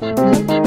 No,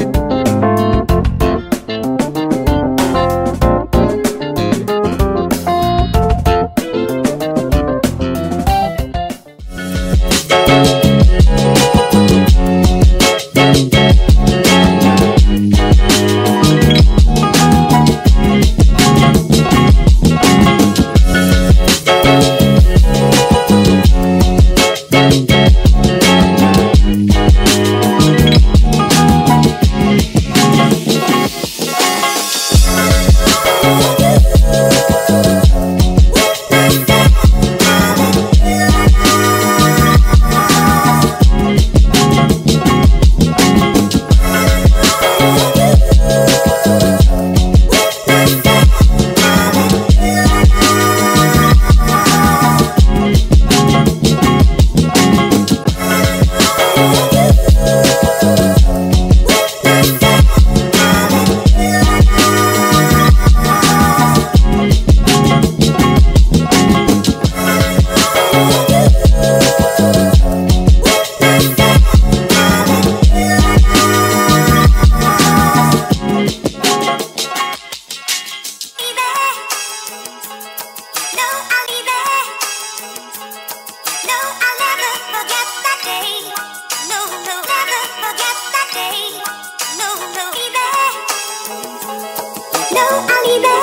I'll be forget